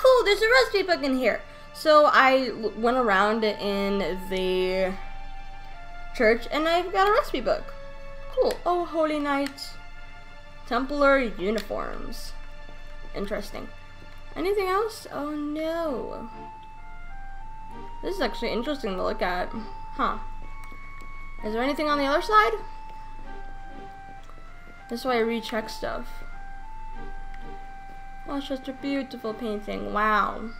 cool, there's a recipe book in here. So I went around in the church and I got a recipe book. Cool. Oh, Holy Knight. Templar uniforms. Interesting. Anything else? Oh no. This is actually interesting to look at. Huh. Is there anything on the other side? This is why I recheck stuff. Oh, it's just a beautiful painting. Wow.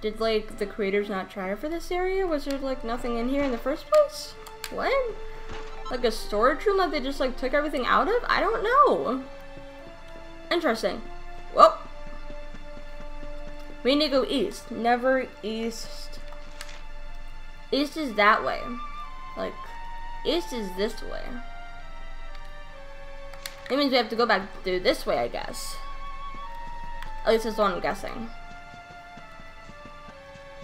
Did, like, the creators not try for this area? Was there, like, nothing in here in the first place? What? Like a storage room that they just, like, took everything out of? I don't know. Interesting. Well, We need to go east. Never east. East is that way. Like, east is this way. It means we have to go back through this way, I guess. At least that's what I'm guessing.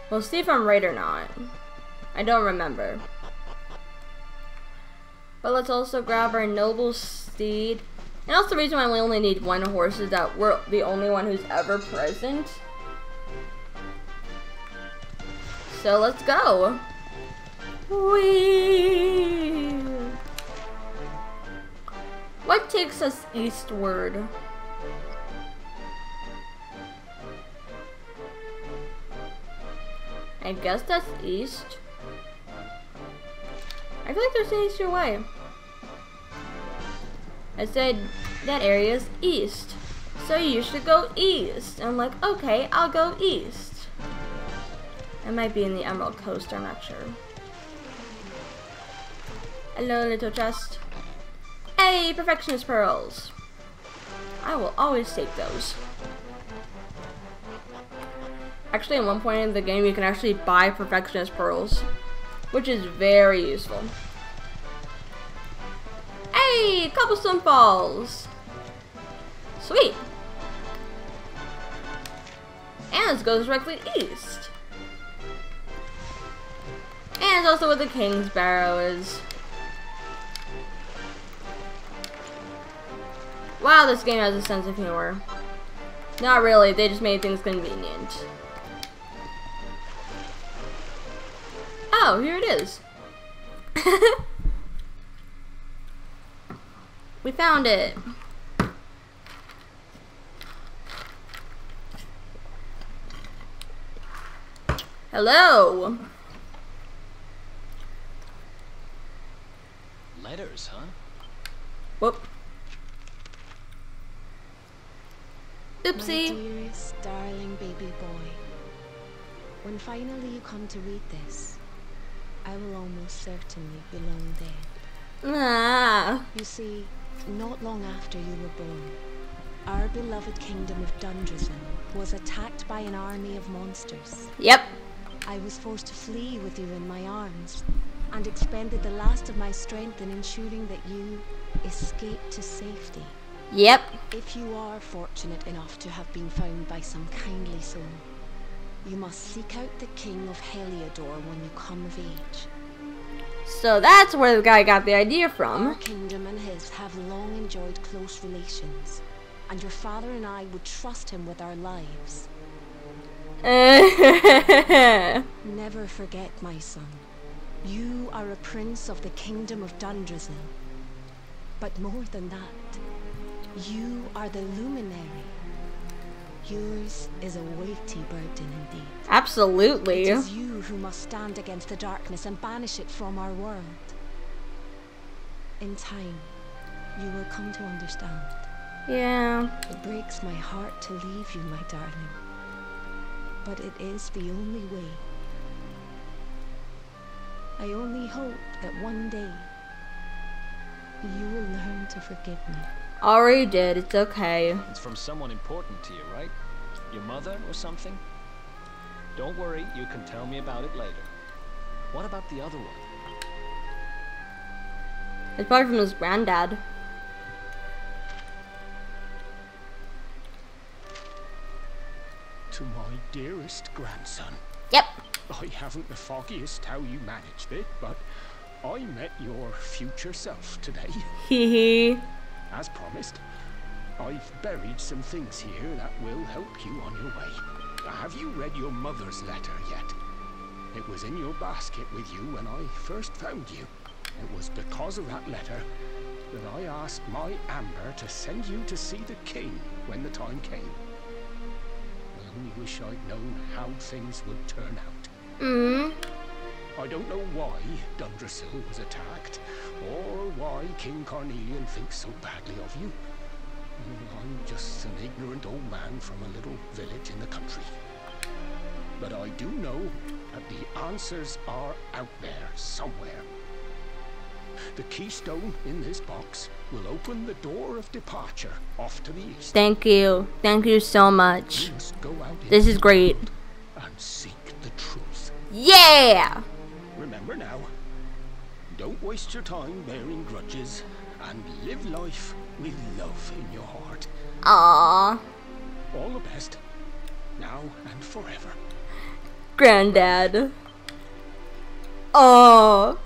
We'll see if I'm right or not. I don't remember. But let's also grab our noble steed. And that's the reason why we only need one horse is that we're the only one who's ever present. So let's go. Whee! What takes us eastward? I guess that's east. I feel like there's an easier way. I said that area is east. So you should go east. I'm like, okay, I'll go east. It might be in the Emerald Coast, I'm not sure. Hello, little chest. Hey, Perfectionist Pearls. I will always take those. Actually, at one point in the game, you can actually buy Perfectionist Pearls, which is very useful. Hey, Cobblestone Falls. Sweet. And it goes directly east. And it's also where the King's Barrow is. Wow, this game has a sense of humor. Not really, they just made things convenient. Oh, here it is. we found it. Hello. Letters, huh? Whoop. My Oopsie. dearest, darling baby boy. When finally you come to read this, I will almost certainly be long dead. Ah. You see, not long after you were born, our beloved kingdom of Dundrasil was attacked by an army of monsters. Yep. I was forced to flee with you in my arms, and expended the last of my strength in ensuring that you escaped to safety. Yep. If you are fortunate enough to have been found by some kindly soul, you must seek out the King of Heliodor when you come of age. So that's where the guy got the idea from. Our kingdom and his have long enjoyed close relations, and your father and I would trust him with our lives. Never forget, my son, you are a prince of the kingdom of Dundrasil. But more than that, you are the luminary. Yours is a weighty burden indeed. Absolutely. It is you who must stand against the darkness and banish it from our world. In time, you will come to understand. Yeah. It breaks my heart to leave you, my darling. But it is the only way. I only hope that one day you will learn to forgive me. Already did. It's okay. It's from someone important to you, right? Your mother or something? Don't worry, you can tell me about it later. What about the other one? It's probably from his granddad. To my dearest grandson. Yep. I haven't the foggiest how you managed it, but I met your future self today, Hee hee. As promised. I've buried some things here that will help you on your way. Have you read your mother's letter yet? It was in your basket with you when I first found you. It was because of that letter that I asked my Amber to send you to see the king when the time came. I only wish I'd known how things would turn out. Mm. I don't know why Dundrasil was attacked, or why King Carnelian thinks so badly of you. I'm just an ignorant old man from a little village in the country. But I do know that the answers are out there somewhere. The keystone in this box will open the door of departure off to the east. Thank you. Thank you so much. You must go out This is great. and seek the truth. Yeah! Remember now, don't waste your time bearing grudges and live life with love in your heart. Aww. All the best, now and forever. Granddad. Oh.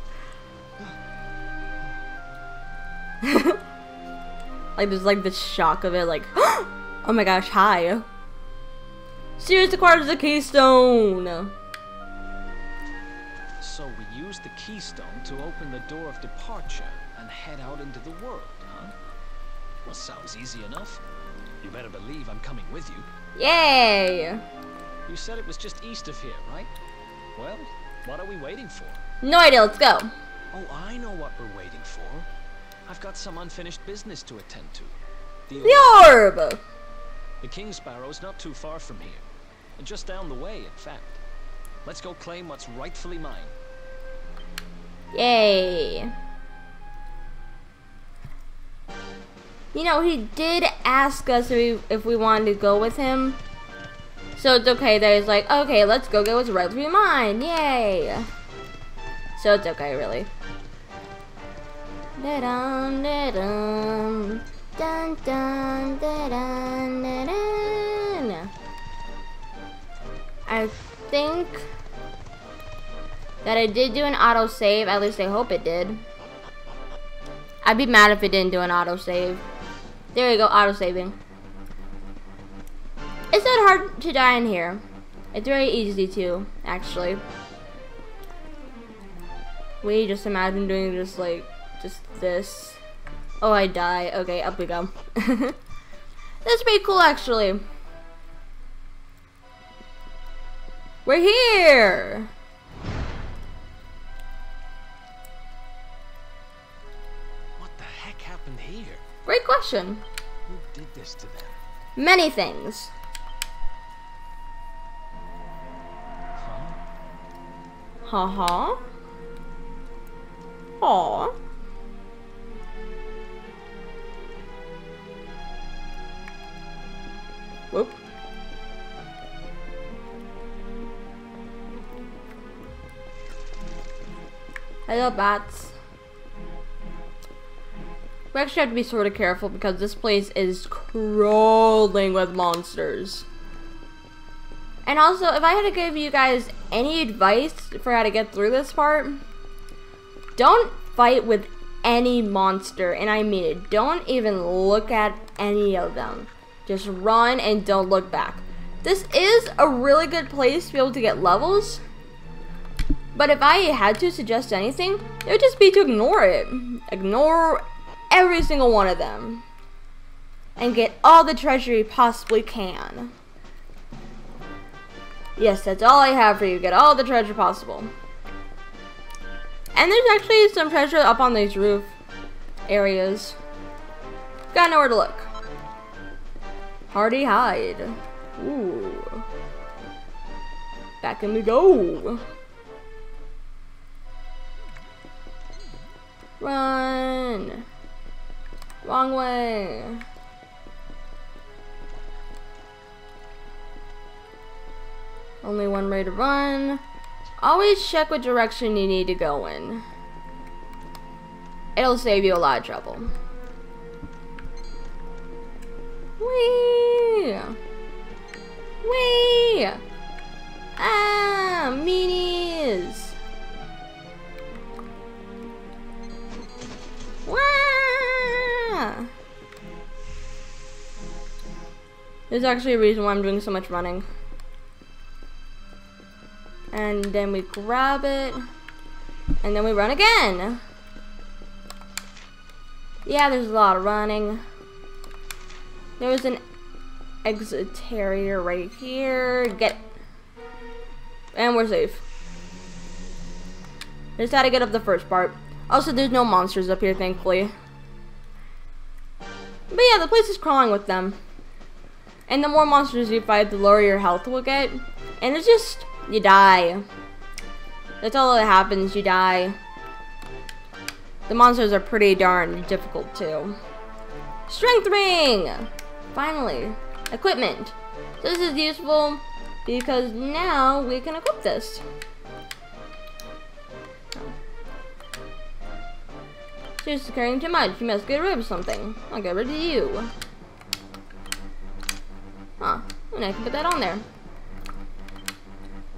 like there's like the shock of it, like, oh my gosh, hi. Sirius acquires the keystone. Use the keystone to open the door of departure and head out into the world, huh? Well, sounds easy enough. You better believe I'm coming with you. Yay! You said it was just east of here, right? Well, what are we waiting for? No idea, let's go. Oh, I know what we're waiting for. I've got some unfinished business to attend to. The, The orb! the King's Barrow's not too far from here. Just down the way, in fact. Let's go claim what's rightfully mine. Yay. You know, he did ask us if we, if we wanted to go with him. So it's okay that he's like, okay, let's go get what's rightfully mine. Yay. So it's okay, really. Da-dum, da-dum. Dun, dun, da-dun, da-dun. I think that it did do an autosave. At least I hope it did. I'd be mad if it didn't do an autosave. There you go, autosaving. It's not hard to die in here. It's very easy to, actually. We just imagine doing just like, just this. Oh, I die. Okay, up we go. That's pretty cool, actually. We're here! Great question. Who did this to them? Many things. Huh? Ha ha. Aw. Whoop. Hello, bats. We actually have to be sort of careful because this place is crawling with monsters. And also, if I had to give you guys any advice for how to get through this part, don't fight with any monster. And I mean it. Don't even look at any of them. Just run and don't look back. This is a really good place to be able to get levels. But if I had to suggest anything, it would just be to ignore it. Ignore every single one of them. And get all the treasure you possibly can. Yes, that's all I have for you. Get all the treasure possible. And there's actually some treasure up on these roof areas. Got nowhere to look. Hardy hide. Ooh. Back in we go. Run. Wrong way. Only one way to run. Always check what direction you need to go in. It'll save you a lot of trouble. Whee! Whee! Ah, meanies! There's actually a reason why I'm doing so much running. And then we grab it. And then we run again. Yeah, there's a lot of running. There's an exit area right here. Get And we're safe. Just had to get up the first part. Also, there's no monsters up here, thankfully. But yeah, the place is crawling with them. And the more monsters you fight, the lower your health will get. And it's just, you die. That's all that happens, you die. The monsters are pretty darn difficult too. Strength ring! Finally. Equipment. This is useful because now we can equip this. Just carrying too much. You must get rid of something. I'll get rid of you. Huh. And I can put that on there.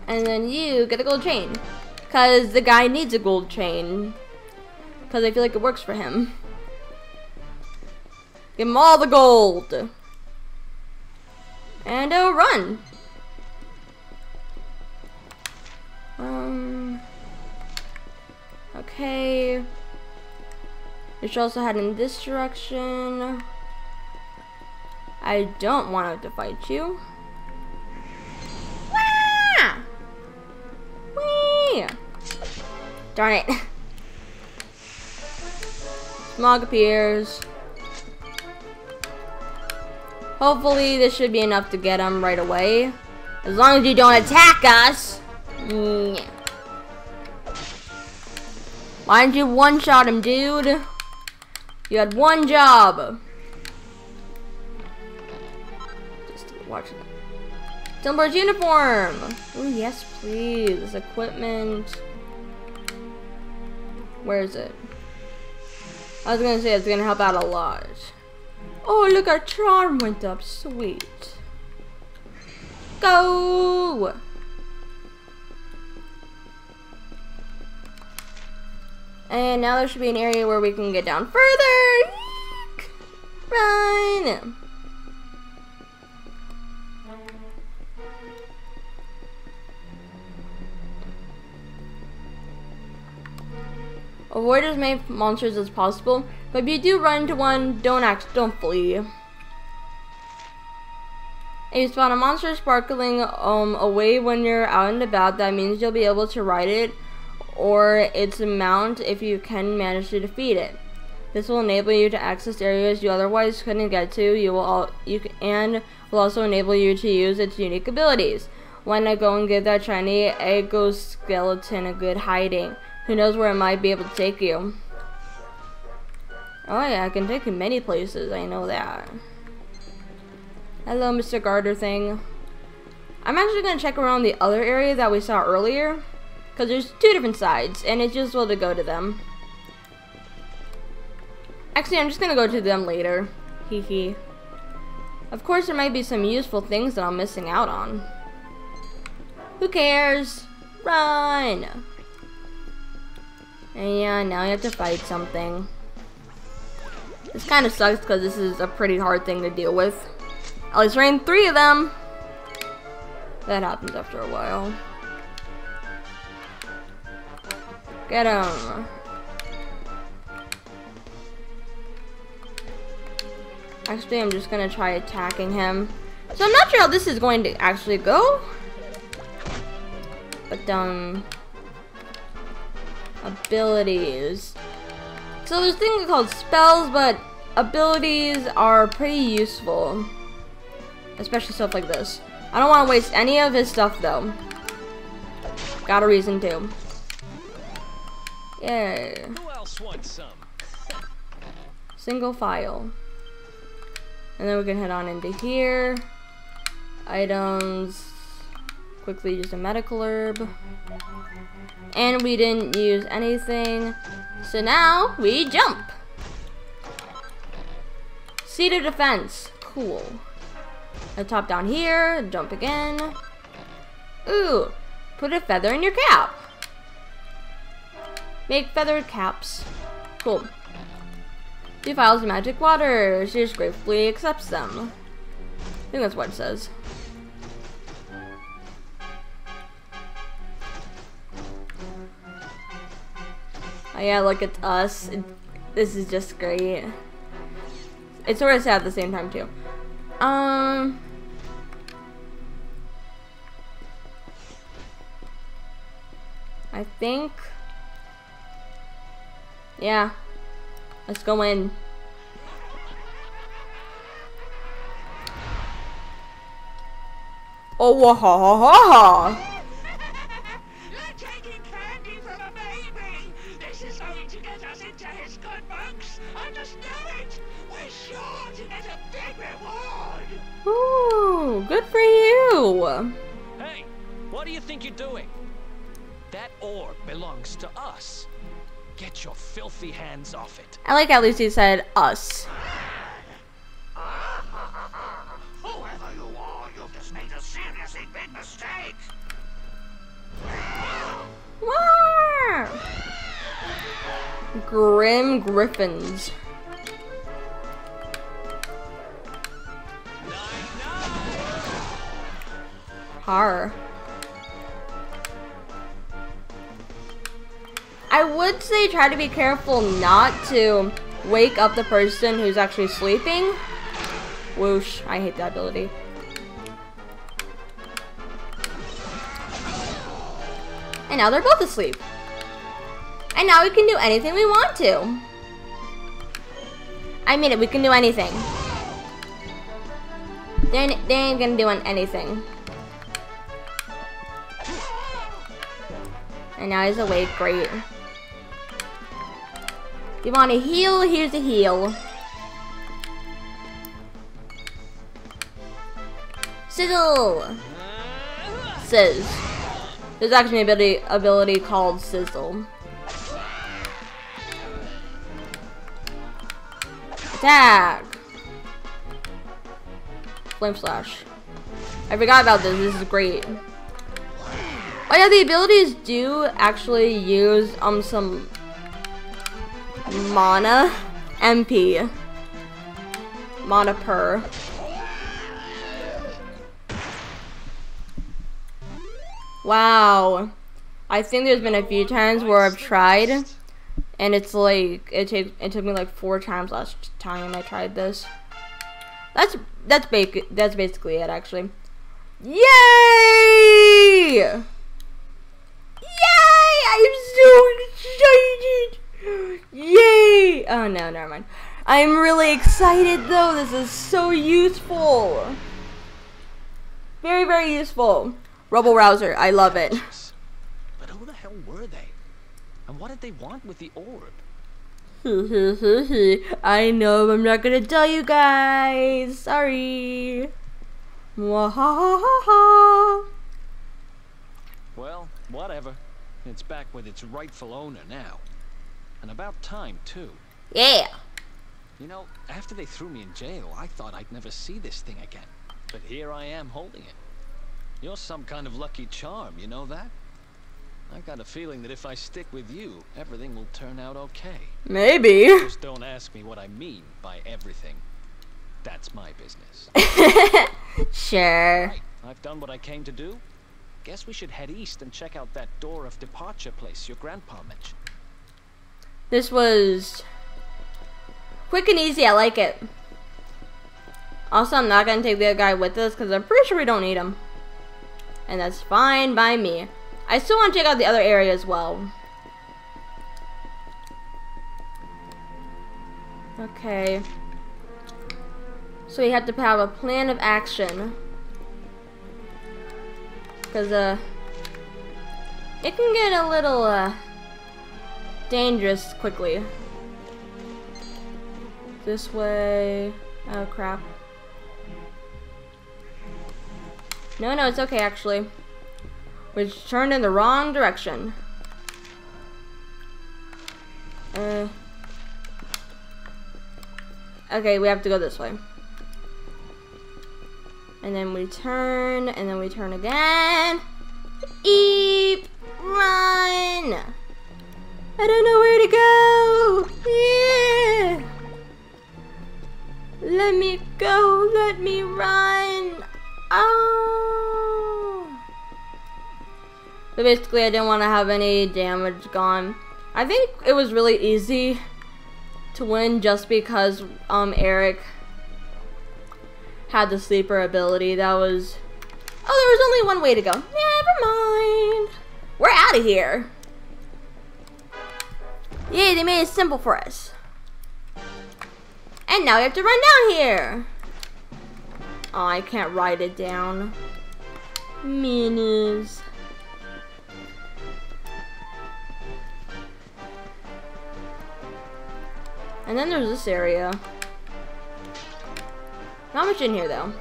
And then you get a gold chain. Because the guy needs a gold chain. Because I feel like it works for him. Give him all the gold. And a run. Um. Okay. Should also head in this direction. I don't want to fight you. Wah! Whee! Darn it. Smog appears. Hopefully this should be enough to get him right away. As long as you don't attack us. Yeah. Why didn't you one-shot him, dude? You had one job. Just watch it. Dumbledore's uniform. Oh yes, please. Equipment. Where is it? I was gonna say it's gonna help out a lot. Oh, look, our charm went up. Sweet. Go! And now there should be an area where we can get down further. Eek! Run! Avoid as many monsters as possible, but if you do run into one, don't act, don't flee. If you spot a monster sparkling um, away when you're out and about, that means you'll be able to ride it or its mount if you can manage to defeat it. This will enable you to access areas you otherwise couldn't get to. You will all you can, and will also enable you to use its unique abilities. Why not go and give that shiny exoskeleton a good hiding? Who knows where it might be able to take you? Oh yeah, I can take you many places. I know that. Hello, Mr. Garter thing. I'm actually gonna check around the other area that we saw earlier. Because there's two different sides, and it's useful to go to them. Actually, I'm just gonna go to them later. Hee hee. Of course, there might be some useful things that I'm missing out on. Who cares? Run! And yeah, now you have to fight something. This kind of sucks because this is a pretty hard thing to deal with. At least ran three of them. That happens after a while. Get him. Actually, I'm just gonna try attacking him. So I'm not sure how this is going to actually go. But, um... Abilities. So there's things called spells, but abilities are pretty useful. Especially stuff like this. I don't want to waste any of his stuff, though. Got a reason to. Yay. Who else wants some? Single file. And then we can head on into here. Items. Quickly just a medical herb. And we didn't use anything. So now we jump. Of defense. Cool. I top down here, jump again. Ooh, put a feather in your cap. Make feathered caps. Cool. Two files of magic water. She just gratefully accepts them. I think that's what it says. Oh yeah, look, it's us. It, this is just great. It's sort of sad at the same time too. Um. I think. Yeah. Let's go in. Oh, ha, ha, ha, ha. Ooh, good for you. Hey, what do you think you're doing? That orb belongs to us. Get your filthy hands off it. I like how Lucy said us. Whoever you are, you've just made a seriously big mistake! Wah! Grim Griffins. Har. I would say try to be careful not to wake up the person who's actually sleeping. Whoosh, I hate that ability. And now they're both asleep. And now we can do anything we want to. I mean it, we can do anything. They they ain't gonna do anything. And now he's awake, great. You want a heal? Here's a heal. Sizzle! Sizz. There's actually an ability, ability called Sizzle. Attack! Flame Slash. I forgot about this, this is great. Oh yeah, the abilities do actually use um some mana MP. Mana per. Wow. I think there's been a few times where I've tried and it's like it takes it took me like four times last time I tried this. That's that's ba- that's basically it actually. Yay! I'm so excited! Yay! Oh no, never mind. I'm really excited though. This is so useful. Very, very useful. Rubble Rouser, I love it. But who the hell were they? And what did they want with the orb? I know, I'm not gonna tell you guys. Sorry. Well, whatever. It's back with its rightful owner now. And about time, too. Yeah. You know, after they threw me in jail, I thought I'd never see this thing again. But here I am holding it. You're some kind of lucky charm, you know that? I've got a feeling that if I stick with you, everything will turn out okay. Maybe. Just don't ask me what I mean by everything. That's my business. sure. Right, I've done what I came to do. Guess we should head east and check out that door of departure place your grandpa mentioned. This was quick and easy. I like it. Also, I'm not gonna take the other guy with us because I'm pretty sure we don't need him. And that's fine by me. I still want to check out the other area as well. Okay. So we have to have a plan of action. Because, uh, it can get a little, uh, dangerous quickly. This way. Oh, crap. No, no, it's okay, actually. We turned in the wrong direction. Uh. Okay, we have to go this way. And then we turn, and then we turn again. Eep! Run! I don't know where to go! Let me go, let me run! Oh. So basically, I didn't want to have any damage gone. I think it was really easy to win just because um Erik had the sleeper ability. That was. Oh, there was only one way to go. Never mind. We're out of here. Yay, they made it simple for us. And now we have to run down here. Oh, I can't write it down. Minis. And then there's this area. Not much in here though.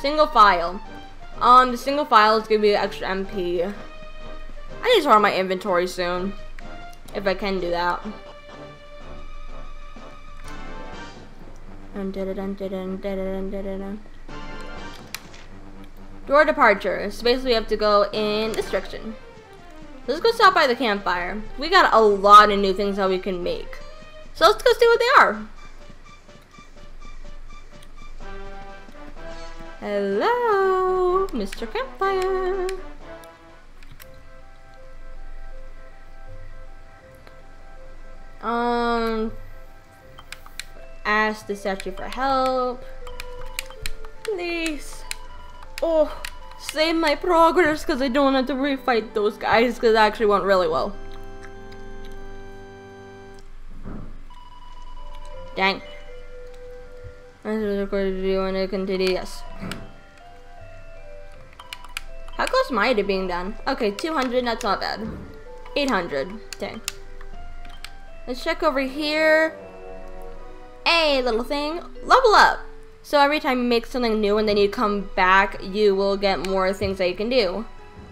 Single file. Um, the single file is gonna be extra MP. I need to sort my inventory soon. If I can do that. Door departure. So basically we have to go in this direction. Let's go stop by the campfire. We got a lot of new things that we can make. So let's go see what they are. Hello, Mr. Campfire. Um, ask the statue for help. Please. Oh, save my progress because I don't have to refight those guys because it actually went really well. Dang. We're going to do and it continue, yes. How close am I to being done? Okay, 200, that's not bad. 800, dang. Let's check over here. Hey, little thing. Level up! So every time you make something new and then you come back, you will get more things that you can do.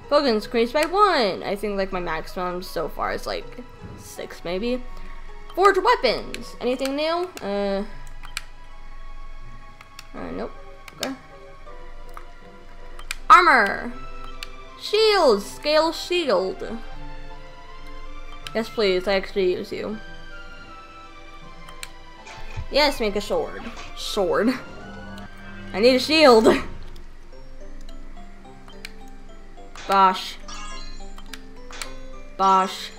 Focus increased by one. I think like my maximum so far is like six maybe. Forge weapons. Anything new? Uh, uh nope. Okay. Armor. Shields. Scale shield. Yes, please. I actually use you. Yes, make a sword. Sword. I need a shield. Bosh. Bosh.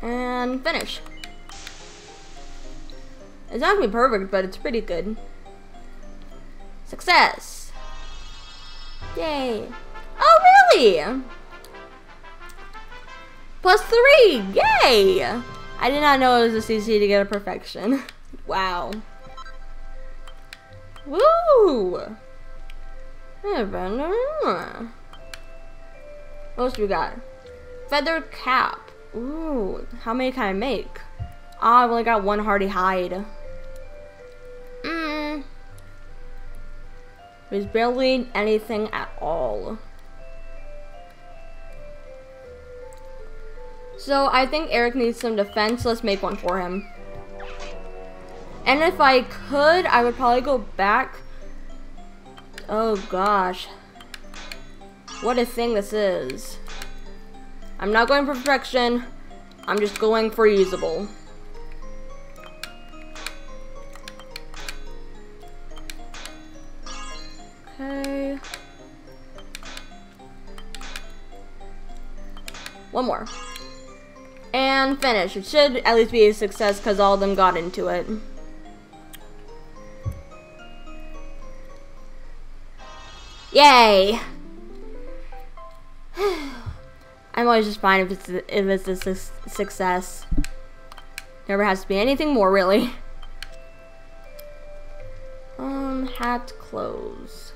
And finish. It's not gonna be perfect, but it's pretty good. Success! Yay! Really? Plus three! Yay! I did not know it was a CC to get a perfection. wow. Woo! What else we got? Feather cap. Ooh, how many can I make? Ah, I've only got one hardy hide. Mmm. There's barely anything at all. So I think Erik needs some defense. Let's make one for him. And if I could, I would probably go back. Oh gosh. What a thing this is. I'm not going for perfection. I'm just going for usable. Okay. One more. And finish. It should at least be a success because all of them got into it. Yay! I'm always just fine if it's if it's a su success. Never has to be anything more, really. Um, hat, clothes,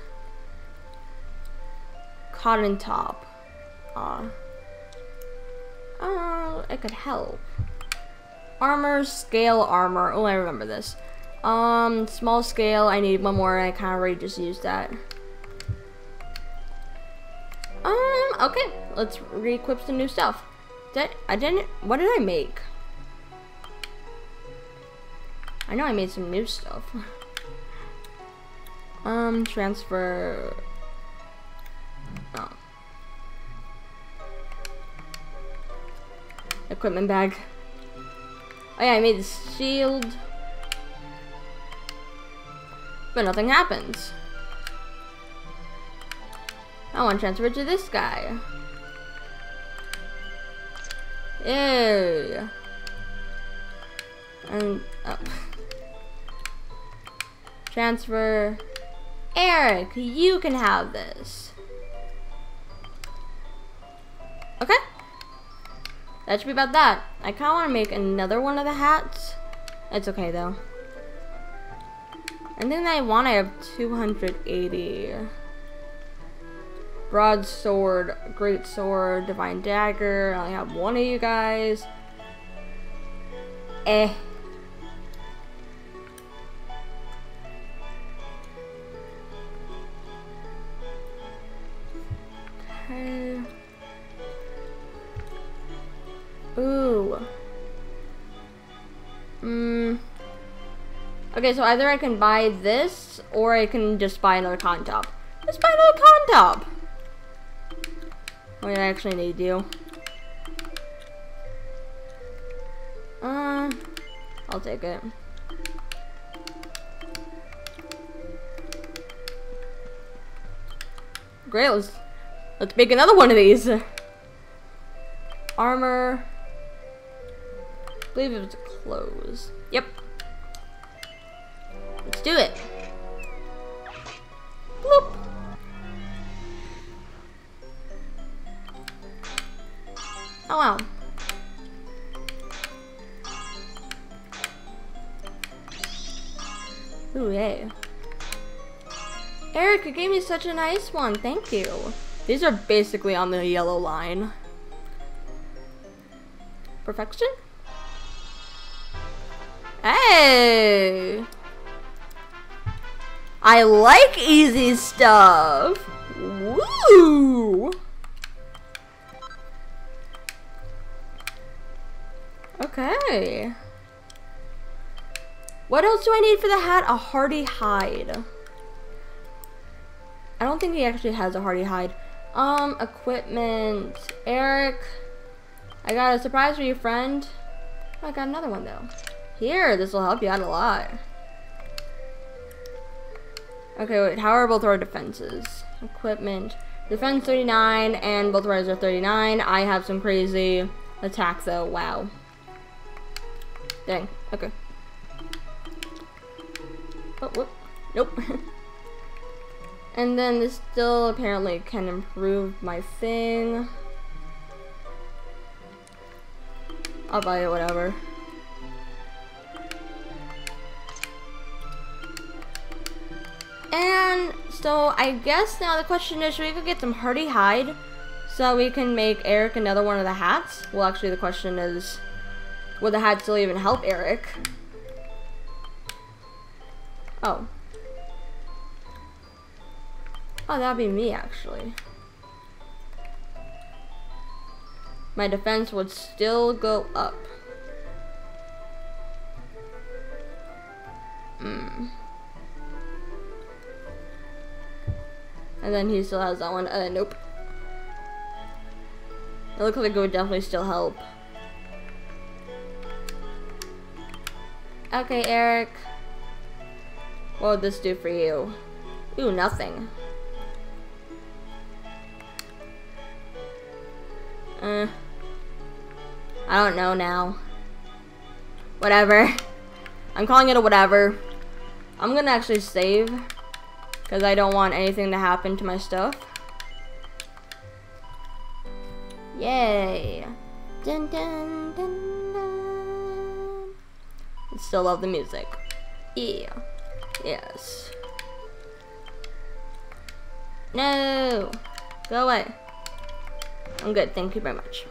cotton top. Ah. Uh, uh, it could help. Armor, scale armor. Oh, I remember this. Um, small scale. I need one more. I kind of already just used that. Um, okay. Let's re-equip some new stuff. Did I didn't what did I make? I know I made some new stuff. um, transfer equipment bag. Oh yeah, I made the shield. But nothing happens. I want to transfer it to this guy. Ew. And, oh. Transfer. Erik, you can have this. Okay. That should be about that. I kind of want to make another one of the hats. It's okay though. And then I want I have 280. Broadsword, Great Sword, Divine Dagger. I only have one of you guys. Eh. Ooh. Hmm. Okay, so either I can buy this or I can just buy another con top. Let's buy another con top. Wait, I actually need you. Uh, I'll take it. Great, let's, let's make another one of these. Armor. Believe it was close. Yep. Let's do it. Bloop. Oh wow. Ooh, yay. Erik, you gave me such a nice one. Thank you. These are basically on the yellow line. Perfection? I like easy stuff. Woo! Okay. What else do I need for the hat? A hardy hide. I don't think he actually has a hardy hide. Um, equipment. Erik. I got a surprise for you, friend. Oh, I got another one though. Here, this will help you out a lot. Okay, wait, how are both our defenses? Equipment. Defense 39 and both riders are 39. I have some crazy attack though. Wow. Dang. Okay. Oh, whoop. Nope. and then this still apparently can improve my thing. I'll buy it, whatever. So I guess now the question is, should we go get some hardy hide so we can make Erik another one of the hats? Well, actually the question is, would the hat still even help Erik? Oh. Oh, that'd be me, actually. My defense would still go up. And then he still has that one. Uh, nope. Like it would definitely still help. Okay, Erik. What would this do for you? Ooh, nothing. Uh, I don't know now. Whatever. I'm calling it a whatever. I'm gonna actually save. Because I don't want anything to happen to my stuff. Yay. Dun, dun, dun, still love the music. Yeah. Yes. No. Go away. I'm good. Thank you very much.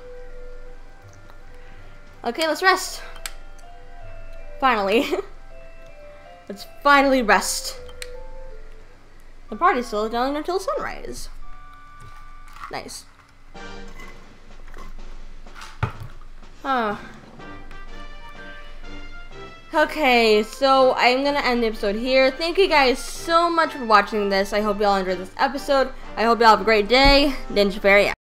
Okay, let's rest. Finally. let's finally rest. The party's still going until sunrise. Nice. Huh. Okay, so I'm gonna end the episode here. Thank you guys so much for watching this. I hope you all enjoyed this episode. I hope you all have a great day. Ninja Fairy.